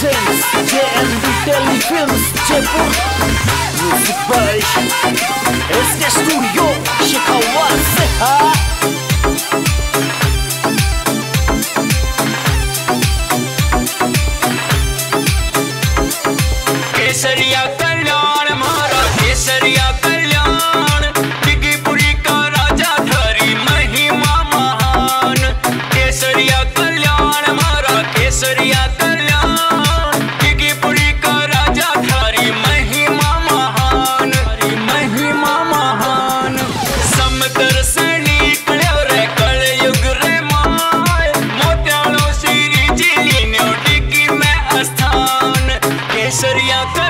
Sims, JM Films, Çepur Müzik Barış Özge Studio, Şikavası Ha Keseriyak सरिया कर